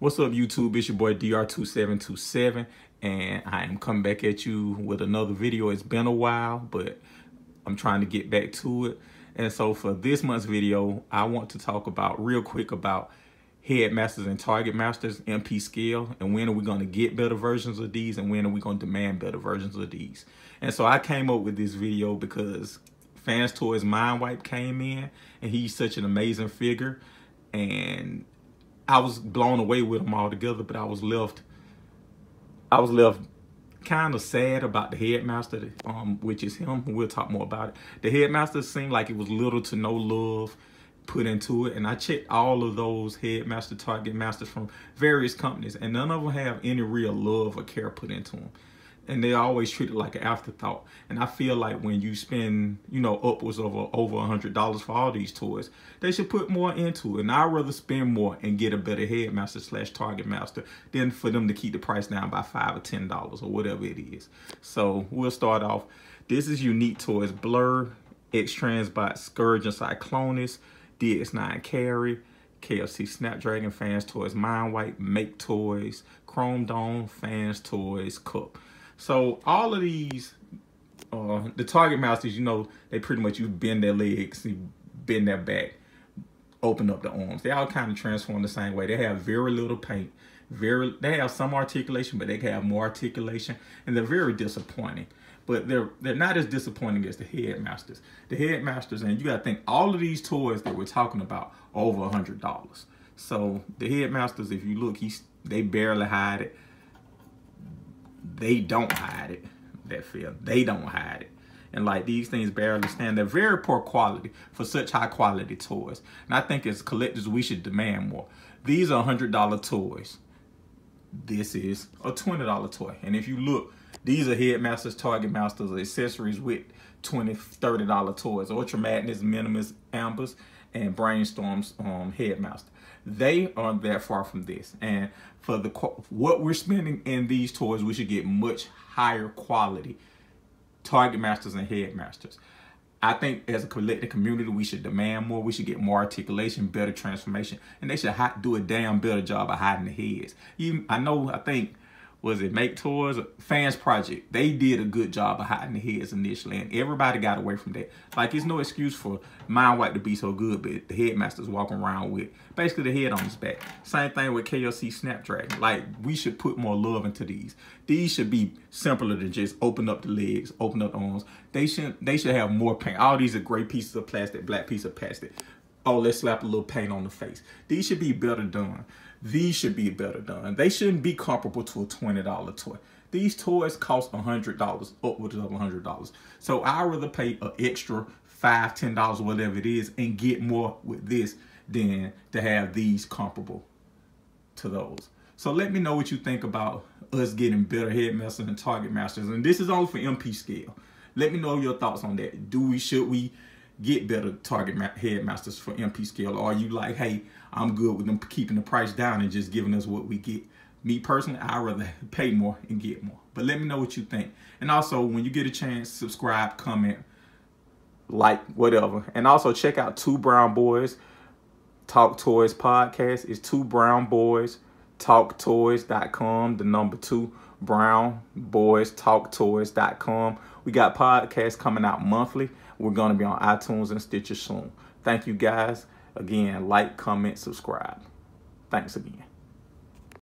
What's up, YouTube? It's your boy dare2727, and I am coming back at you with another video. It's been a while, but I'm trying to get back to it. And so for this month's video, I want to talk about real quick about Headmasters and Target Masters MP scale and when are we going to get better versions of these and when are we going to demand better versions of these. And so I came up with this video because Fans Toys Mindwipe came in and he's such an amazing figure and I was blown away with them all together, but I was left, I was left kind of sad about the headmaster, um, which is him. We'll talk more about it. The headmaster seemed like it was little to no love put into it. And I checked all of those headmaster target masters from various companies, and none of them have any real love or care put into them and they always treat it like an afterthought. And I feel like when you spend, you know, upwards of a, over a hundred dollars for all these toys, they should put more into it. And I'd rather spend more and get a better headmaster slash target master than for them to keep the price down by five or ten dollars or whatever it is. So we'll start off. This is unique toys: Blur, X Transbot, Scourge and Cyclonus, DX9 Carry. KFC Snapdragon, Fans Toys, Mindwipe, Make Toys, Chrome Dome, Fans Toys, Cup. So all of these, uh, the target masters, you know, they pretty much you bend their legs, you bend their back, open up the arms. They all kind of transform the same way. They have very little paint. Very, they have some articulation, but they can have more articulation, and they're very disappointing. But they're they're not as disappointing as the headmasters. The headmasters, and you got to think all of these toys that we're talking about over a hundred dollars. So the headmasters, if you look, he's they barely hide it they don't hide it. That feel they don't hide it. And like these things barely stand. They're very poor quality for such high quality toys. And I think as collectors, we should demand more. These are $100 toys. This is a $20 toy. And if you look, these are Headmasters, Target Masters, accessories with 20 $30 toys. Ultra Magnus, Minimus, Ambus, and Brainstorm's um, Headmaster. They aren't that far from this. And for the what we're spending in these toys, we should get much higher quality target masters and headmasters. I think as a collective community, we should demand more. We should get more articulation, better transformation, and they should do a damn better job of hiding the heads. Even I know, I think was it Make Toys, Fans Project. They did a good job of hiding the heads initially, and everybody got away from that. Like, it's no excuse for Mindwipe to be so good, but the headmaster's walking around with basically the head on his back. Same thing with KFC Snapdragon. Like, we should put more love into these. These should be simpler than just open up the legs, open up the arms. They should they should have more paint. All these are gray pieces of plastic, black piece of plastic oh, let's slap a little paint on the face. These should be better done. These should be better done. They shouldn't be comparable to a $20 toy. These toys cost $100, upwards of $100. So I'd rather pay an extra five, ten dollars, whatever it is, and get more with this than to have these comparable to those. So let me know what you think about us getting better headmasters and target masters. And this is only for MP scale. Let me know your thoughts on that. Do we, should we get better target headmasters for MP scale? Or are you like, hey, I'm good with them keeping the price down and just giving us what we get? Me personally, I'd rather pay more and get more. But let me know what you think. And also, when you get a chance, subscribe, comment, like, whatever. And also check out Two Brown Boys Talk Toys podcast. It's Two Brown Boys Talk talktoys.com, the number two brown boys Talk talktoys.com. We got podcasts coming out monthly. We're going to be on iTunes and Stitcher soon. Thank you guys. Again, like, comment, subscribe. Thanks again.